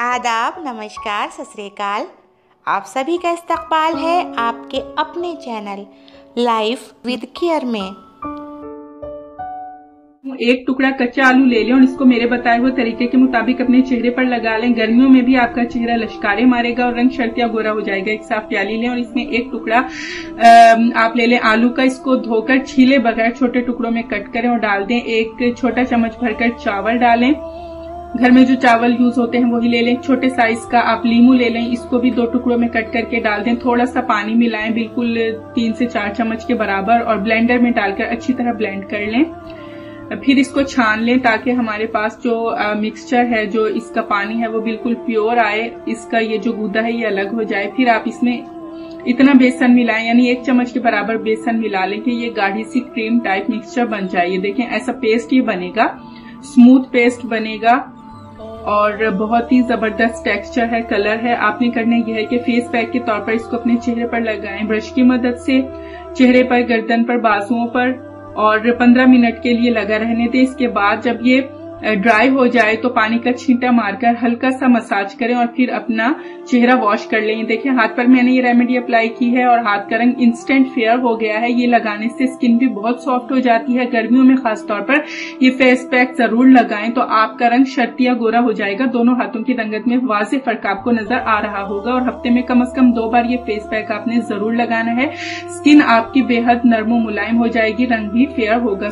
आदाब, नमस्कार सत आप सभी का इस्तकबाल है आपके अपने चैनल लाइफ विद केयर में। एक टुकड़ा कच्चा आलू ले लें और इसको मेरे बताए हुए तरीके के मुताबिक अपने चेहरे पर लगा लें। गर्मियों में भी आपका चेहरा लश्कारे मारेगा और रंग शर्तिया गोरा हो जाएगा। एक साफ़ प्याली लें और इसमें एक टुकड़ा आप ले लें आलू का। इसको धोकर छीले बगैर छोटे टुकड़ों में कट करें और डाल दें। एक छोटा चम्मच भरकर चावल डालें। घर में जो चावल यूज़ होते हैं, वही ले लें। छोटे साइज़ का आप लीमू ले लें, इसको भी दो टुकड़ों में कट करके डाल दें। थोड़ा सा पानी मिलाएँ, बिल्कुल तीन से चार चम्मच के बराबर, और ब्लेंडर में डालकर अच्छी तरह ब्लेंड कर लें। फिर इसको छान लें ताकि हमारे पास जो मिक्सचर है, जो इसका पानी है, वो बिल्कुल प्योर आए। इसका ये जो गुदा है, ये अलग हो जाए। फिर आप इसमें इतना बेसन मिलाएँ, यानी एक चम्मच के बराबर बेसन मिला लें कि ये गाढ़ी सी क्रीम टाइप मिक्सचर बन जाए। ये देखें, ऐसा पेस्ट ये बनेगा। स्मूथ पेस्ट बनेगा। और बहुत ही ज़बरदस्त टेक्सचर है कलर है। आपने करना यह है कि फेस पैक के तौर पर इसको अपने चेहरे पर लगाएँ। ब्रश की मदद से चेहरे पर गर्दन पर, बाजुओं पर और 15 मिनट के लिए लगा रहने दें। इसके बाद जब ये ड्राई हो जाए तो पानी का छींटा मारकर हल्का सा मसाज करें और फिर अपना चेहरा वॉश कर लें। देखिए, हाथ पर मैंने ये रेमेडी अप्लाई की है और हाथ का रंग इंस्टेंट फेयर हो गया है। ये लगाने से स्किन भी बहुत सॉफ्ट हो जाती है। गर्मियों में खासतौर पर ये फेस पैक ज़रूर लगाएँ तो आपका रंग शर्तिया गोरा हो जाएगा। दोनों हाथों की रंगत में वाज फ़र्क आपको नज़र आ रहा होगा और हफ़्ते में कम अज कम दो बार ये फेस पैक आपने ज़रूर लगाना है। स्किन आपकी बेहद नर्मो मुलायम हो जाएगी, रंग भी फेयर होगा।